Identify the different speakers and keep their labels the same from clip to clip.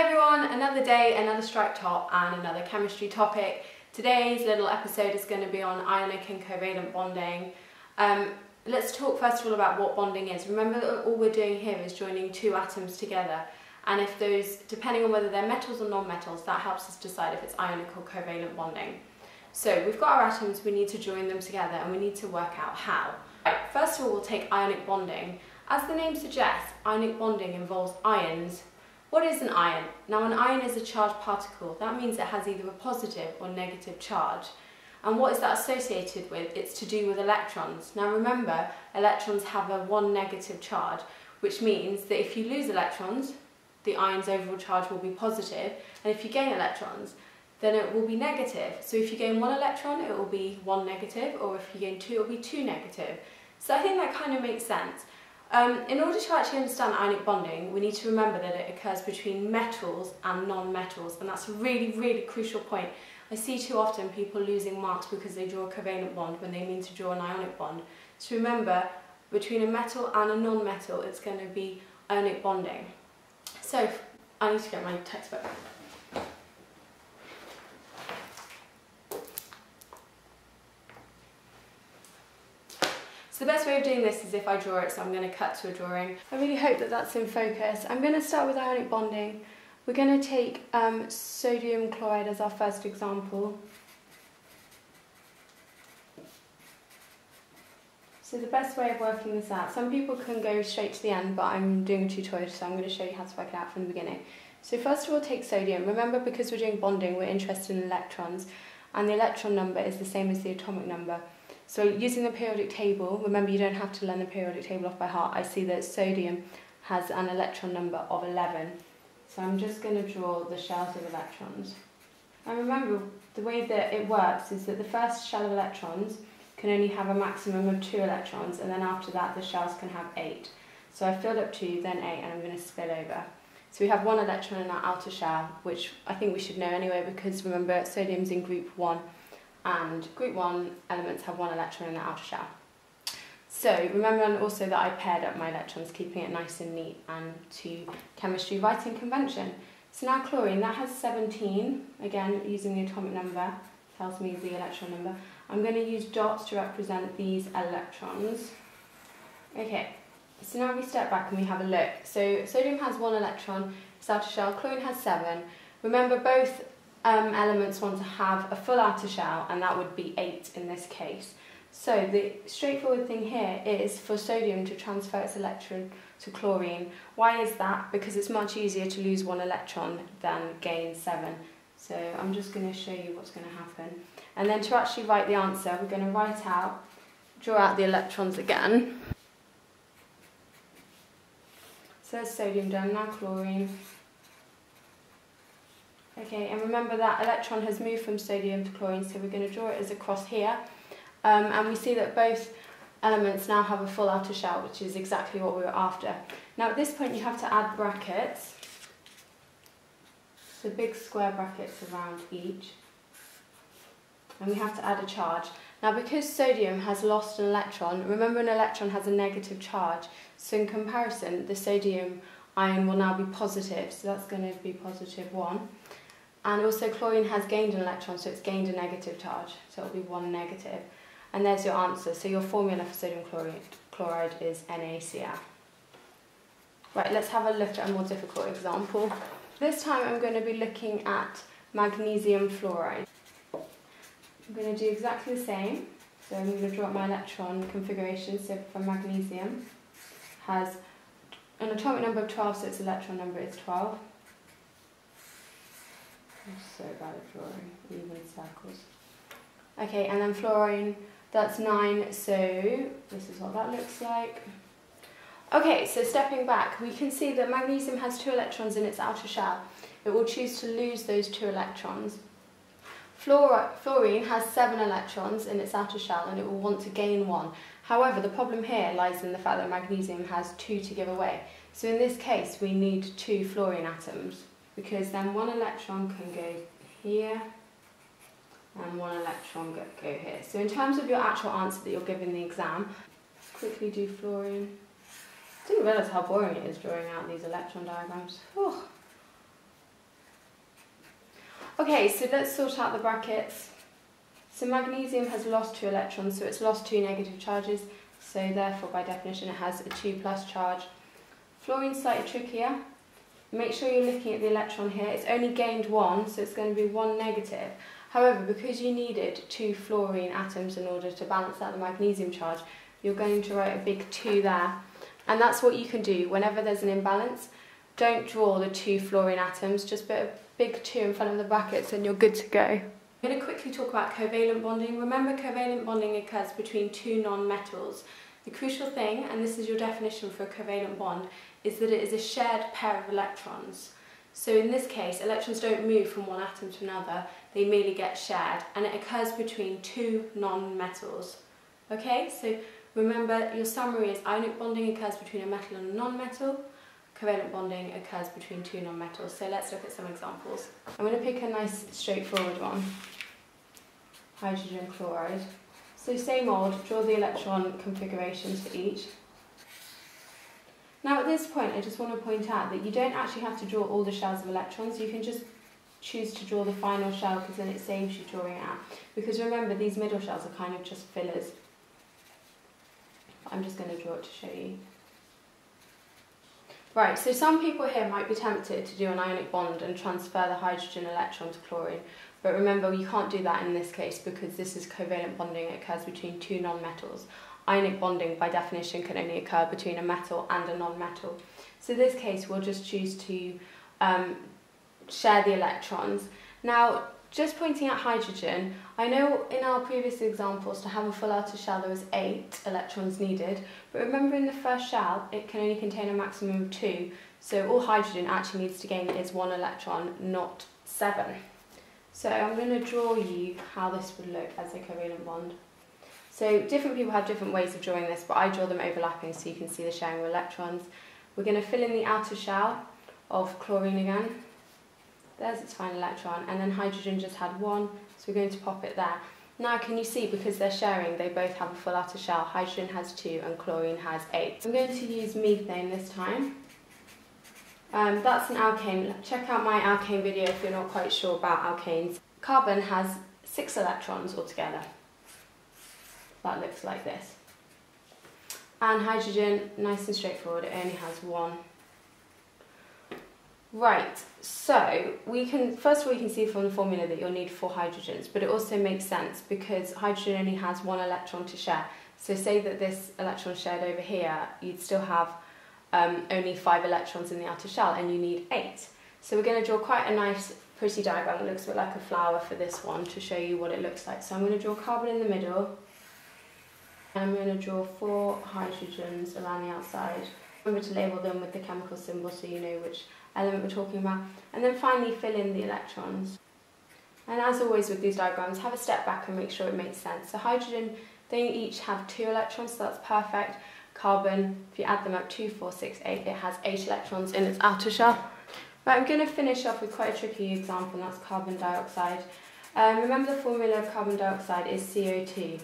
Speaker 1: Hi everyone, another day, another striped top and another chemistry topic. Today's little episode is going to be on ionic and covalent bonding. Um, let's talk first of all about what bonding is. Remember that all we're doing here is joining two atoms together and if those, depending on whether they're metals or non-metals, that helps us decide if it's ionic or covalent bonding. So we've got our atoms, we need to join them together and we need to work out how. First of all we'll take ionic bonding. As the name suggests, ionic bonding involves ions what is an ion? Now an ion is a charged particle. That means it has either a positive or negative charge. And what is that associated with? It's to do with electrons. Now remember, electrons have a one negative charge, which means that if you lose electrons, the ion's overall charge will be positive, and if you gain electrons, then it will be negative. So if you gain one electron, it will be one negative, or if you gain two, it will be two negative. So I think that kind of makes sense. Um, in order to actually understand ionic bonding, we need to remember that it occurs between metals and non-metals, and that's a really, really crucial point. I see too often people losing marks because they draw a covalent bond when they mean to draw an ionic bond. So remember, between a metal and a non-metal, it's going to be ionic bonding. So, I need to get my textbook. So the best way of doing this is if I draw it, so I'm going to cut to a drawing. I really hope that that's in focus. I'm going to start with ionic bonding. We're going to take um, sodium chloride as our first example. So the best way of working this out, some people can go straight to the end, but I'm doing a tutorial, so I'm going to show you how to work it out from the beginning. So first of all, take sodium. Remember, because we're doing bonding, we're interested in electrons, and the electron number is the same as the atomic number. So using the periodic table, remember you don't have to learn the periodic table off by heart, I see that sodium has an electron number of 11. So I'm just going to draw the shells of electrons. And remember, the way that it works is that the first shell of electrons can only have a maximum of two electrons, and then after that the shells can have eight. So I filled up two, then eight, and I'm going to spill over. So we have one electron in our outer shell, which I think we should know anyway, because remember, sodium's in group one, and group 1 elements have one electron in the outer shell. So remember also that I paired up my electrons, keeping it nice and neat and to chemistry writing convention. So now chlorine, that has 17, again using the atomic number, tells me the electron number. I'm going to use dots to represent these electrons. Okay, so now we step back and we have a look. So sodium has one electron, its outer shell, chlorine has seven. Remember both um, elements want to have a full outer shell, and that would be 8 in this case. So the straightforward thing here is for sodium to transfer its electron to chlorine. Why is that? Because it's much easier to lose one electron than gain 7. So I'm just going to show you what's going to happen. And then to actually write the answer, we're going to write out, draw out the electrons again. So there's sodium done, now chlorine. Okay, and remember that electron has moved from sodium to chlorine, so we're going to draw it as a cross here. Um, and we see that both elements now have a full outer shell, which is exactly what we were after. Now at this point you have to add brackets, so big square brackets around each. And we have to add a charge. Now because sodium has lost an electron, remember an electron has a negative charge, so in comparison the sodium ion will now be positive, so that's going to be positive 1. And also chlorine has gained an electron, so it's gained a negative charge, so it'll be 1 negative. And there's your answer. So your formula for sodium chloride, chloride is NaCl. Right, let's have a look at a more difficult example. This time I'm going to be looking at magnesium fluoride. I'm going to do exactly the same. So I'm going to draw up my electron configuration. So for magnesium, has an atomic number of 12, so its electron number is 12. So bad at drawing, even circles. Okay, and then fluorine, that's 9, so this is what that looks like. Okay, so stepping back, we can see that magnesium has two electrons in its outer shell. It will choose to lose those two electrons. Fluor fluorine has seven electrons in its outer shell and it will want to gain one. However, the problem here lies in the fact that magnesium has two to give away. So in this case, we need two fluorine atoms because then one electron can go here and one electron go, go here. So in terms of your actual answer that you're giving the exam, quickly do fluorine. I didn't realise how boring it is drawing out these electron diagrams. Oh. Okay, so let's sort out the brackets. So magnesium has lost two electrons, so it's lost two negative charges, so therefore by definition it has a 2 plus charge. Fluorine's slightly trickier. Make sure you're looking at the electron here. It's only gained one, so it's going to be one negative. However, because you needed two fluorine atoms in order to balance out the magnesium charge, you're going to write a big 2 there. And that's what you can do whenever there's an imbalance. Don't draw the two fluorine atoms, just put a big 2 in front of the brackets and you're good to go. I'm going to quickly talk about covalent bonding. Remember covalent bonding occurs between two non-metals. The crucial thing, and this is your definition for a covalent bond, is that it is a shared pair of electrons. So in this case, electrons don't move from one atom to another, they merely get shared, and it occurs between two non-metals. Okay, so remember your summary is ionic bonding occurs between a metal and a non-metal, covalent bonding occurs between two non-metals. So let's look at some examples. I'm going to pick a nice straightforward one, hydrogen chloride. So same old, draw the electron configurations for each. Now at this point I just want to point out that you don't actually have to draw all the shells of electrons, you can just choose to draw the final shell because then it saves you drawing it out. Because remember these middle shells are kind of just fillers. I'm just going to draw it to show you. Right, so some people here might be tempted to do an ionic bond and transfer the hydrogen electron to chlorine, but remember you can't do that in this case because this is covalent bonding, it occurs between two non-metals ionic bonding by definition can only occur between a metal and a non-metal. So in this case we'll just choose to um, share the electrons. Now just pointing out hydrogen, I know in our previous examples to have a full outer shell there was 8 electrons needed, but remember in the first shell it can only contain a maximum of 2, so all hydrogen actually needs to gain is 1 electron, not 7. So I'm going to draw you how this would look as a covalent bond. So different people have different ways of drawing this, but I draw them overlapping so you can see the sharing of electrons. We're going to fill in the outer shell of chlorine again. There's its final electron, and then hydrogen just had one, so we're going to pop it there. Now can you see, because they're sharing, they both have a full outer shell. Hydrogen has two and chlorine has eight. I'm going to use methane this time. Um, that's an alkane. Check out my alkane video if you're not quite sure about alkanes. Carbon has six electrons altogether that looks like this. And hydrogen, nice and straightforward, it only has one. Right, so we can, first of all you can see from the formula that you'll need four hydrogens, but it also makes sense because hydrogen only has one electron to share. So say that this electron shared over here, you'd still have um, only five electrons in the outer shell and you need eight. So we're going to draw quite a nice pretty diagram, it looks a bit like a flower for this one to show you what it looks like. So I'm going to draw carbon in the middle, I'm going to draw four hydrogens around the outside. Remember to label them with the chemical symbol so you know which element we're talking about. And then finally fill in the electrons. And as always with these diagrams, have a step back and make sure it makes sense. So hydrogen, they each have two electrons, so that's perfect. Carbon, if you add them up, two, four, six, eight, it has eight electrons in its outer shell. But I'm going to finish off with quite a tricky example, and that's carbon dioxide. Um, remember the formula of carbon dioxide is CO2.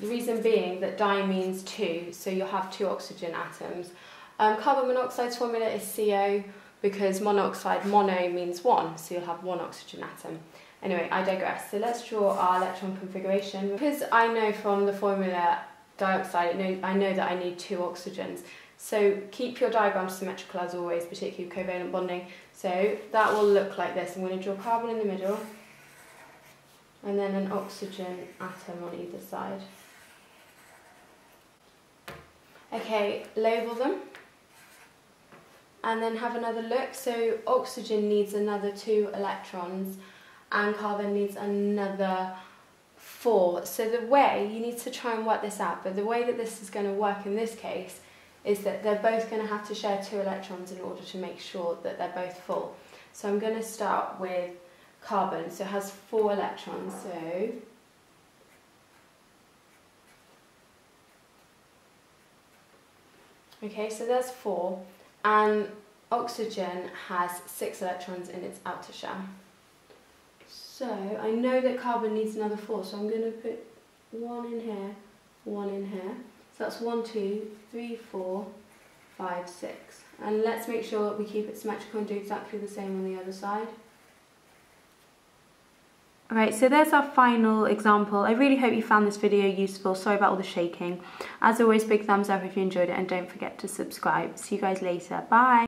Speaker 1: The reason being that di means two, so you'll have two oxygen atoms. Um, carbon monoxide's formula is CO because monoxide, mono means one, so you'll have one oxygen atom. Anyway, I digress. So let's draw our electron configuration. Because I know from the formula dioxide, I know that I need two oxygens. So keep your diagram symmetrical as always, particularly covalent bonding. So that will look like this. I'm going to draw carbon in the middle and then an oxygen atom on either side. Okay, label them and then have another look. So oxygen needs another two electrons and carbon needs another four. So the way, you need to try and work this out, but the way that this is going to work in this case is that they're both going to have to share two electrons in order to make sure that they're both full. So I'm going to start with carbon, so it has four electrons, so Okay, so there's four, and oxygen has six electrons in its outer shell. So I know that carbon needs another four, so I'm going to put one in here, one in here. So that's one, two, three, four, five, six. And let's make sure that we keep it symmetrical and do exactly the same on the other side. Alright, so there's our final example. I really hope you found this video useful. Sorry about all the shaking. As always, big thumbs up if you enjoyed it and don't forget to subscribe. See you guys later. Bye!